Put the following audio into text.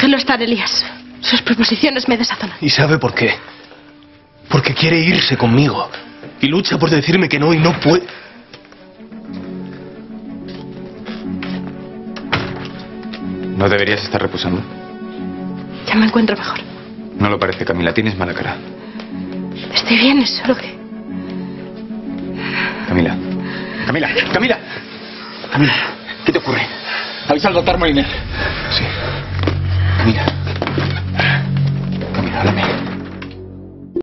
Déjelo estar, Elías. Sus proposiciones me desazonan. ¿Y sabe por qué? Porque quiere irse conmigo. Y lucha por decirme que no y no puede. ¿No deberías estar reposando? Ya me encuentro mejor. No lo parece, Camila. Tienes mala cara. Estoy bien, es solo que... Camila. Camila. Camila. Camila. ¿Qué te ocurre? Avisa al doctor Moliner.